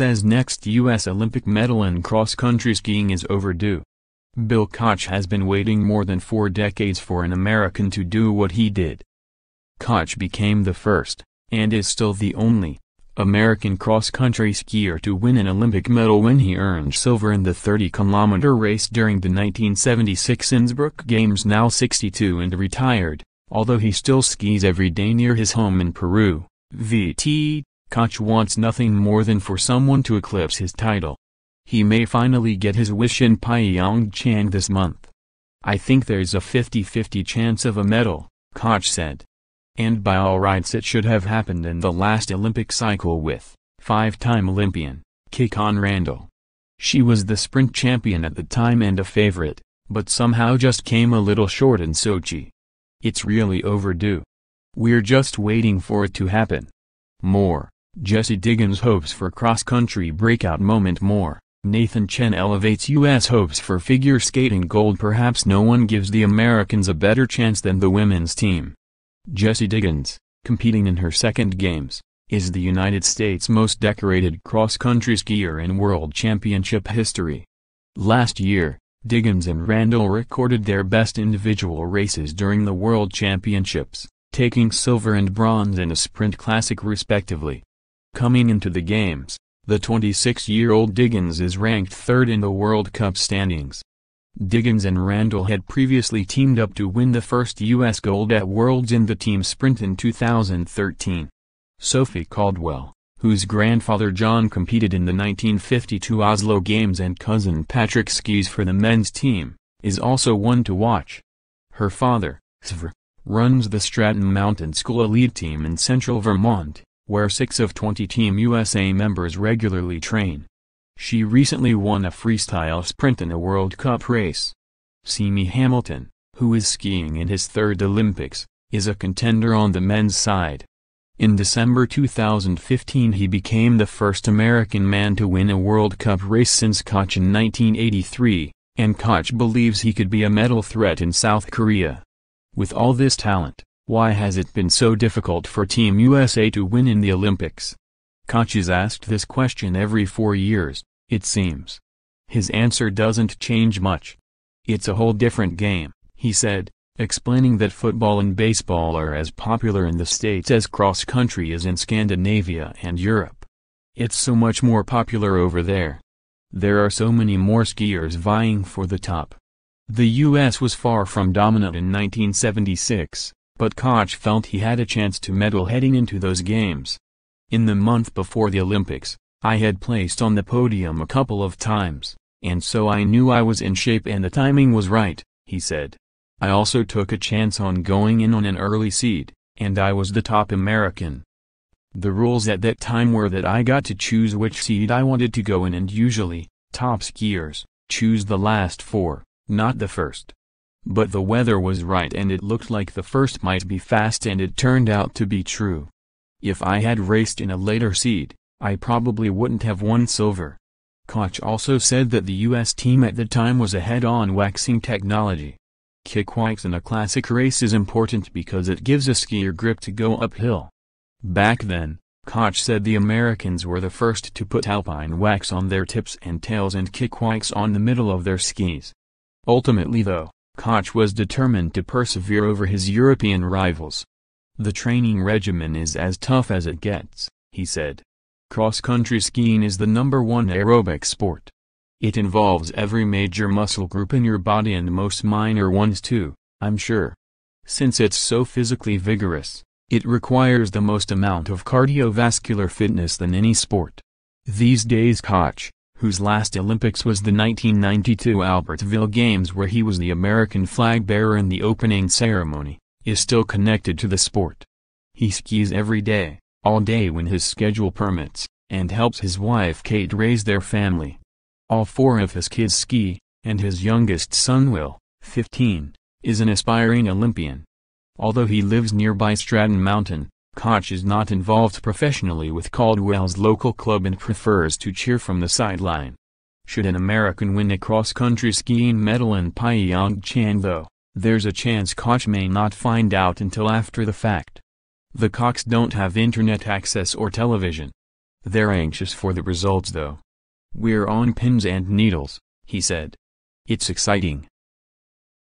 says next U.S. Olympic medal in cross-country skiing is overdue. Bill Koch has been waiting more than four decades for an American to do what he did. Koch became the first, and is still the only, American cross-country skier to win an Olympic medal when he earned silver in the 30-kilometer race during the 1976 Innsbruck Games now 62 and retired, although he still skis every day near his home in Peru. VT, Koch wants nothing more than for someone to eclipse his title. He may finally get his wish in Pyeongchang this month. I think there's a 50-50 chance of a medal, Koch said. And by all rights it should have happened in the last Olympic cycle with five-time Olympian, Kikkan Randall. She was the sprint champion at the time and a favorite, but somehow just came a little short in Sochi. It's really overdue. We're just waiting for it to happen. More, Jessie Diggins hopes for cross-country breakout moment more. Nathan Chen elevates U.S. hopes for figure skating gold Perhaps no one gives the Americans a better chance than the women's team. Jessie Diggins, competing in her second games, is the United States' most decorated cross-country skier in World Championship history. Last year, Diggins and Randall recorded their best individual races during the World Championships, taking silver and bronze in a sprint classic respectively. Coming into the games, the 26-year-old Diggins is ranked third in the World Cup standings. Diggins and Randall had previously teamed up to win the first U.S. gold at Worlds in the team sprint in 2013. Sophie Caldwell, whose grandfather John competed in the 1952 Oslo Games and cousin Patrick skis for the men's team, is also one to watch. Her father, runs the Stratton Mountain School elite team in central Vermont, where six of 20 Team USA members regularly train. She recently won a freestyle sprint in a World Cup race. Simi Hamilton, who is skiing in his third Olympics, is a contender on the men's side. In December 2015 he became the first American man to win a World Cup race since Koch in 1983, and Koch believes he could be a medal threat in South Korea. With all this talent, why has it been so difficult for Team USA to win in the Olympics? Koch is asked this question every four years, it seems. His answer doesn't change much. It's a whole different game, he said, explaining that football and baseball are as popular in the States as cross-country is in Scandinavia and Europe. It's so much more popular over there. There are so many more skiers vying for the top. The U.S. was far from dominant in 1976, but Koch felt he had a chance to medal heading into those games. In the month before the Olympics, I had placed on the podium a couple of times, and so I knew I was in shape and the timing was right, he said. I also took a chance on going in on an early seed, and I was the top American. The rules at that time were that I got to choose which seed I wanted to go in and usually, top skiers, choose the last four, not the first. But the weather was right and it looked like the first might be fast and it turned out to be true. If I had raced in a later seed, I probably wouldn't have won silver. Koch also said that the U.S. team at the time was ahead on waxing technology. Kick in a classic race is important because it gives a skier grip to go uphill. Back then, Koch said the Americans were the first to put alpine wax on their tips and tails and kick on the middle of their skis. Ultimately though, Koch was determined to persevere over his European rivals. The training regimen is as tough as it gets, he said. Cross-country skiing is the number one aerobic sport. It involves every major muscle group in your body and most minor ones too, I'm sure. Since it's so physically vigorous, it requires the most amount of cardiovascular fitness than any sport. These days Koch, whose last Olympics was the 1992 Albertville Games where he was the American flag bearer in the opening ceremony, is still connected to the sport. He skis every day, all day when his schedule permits, and helps his wife Kate raise their family. All four of his kids ski, and his youngest son Will, 15, is an aspiring Olympian. Although he lives nearby Stratton Mountain, Koch is not involved professionally with Caldwell's local club and prefers to cheer from the sideline. Should an American win a cross-country skiing medal in Pyeongchang though, there's a chance Koch may not find out until after the fact. The Kochs don't have internet access or television. They're anxious for the results though. We're on pins and needles, he said. It's exciting.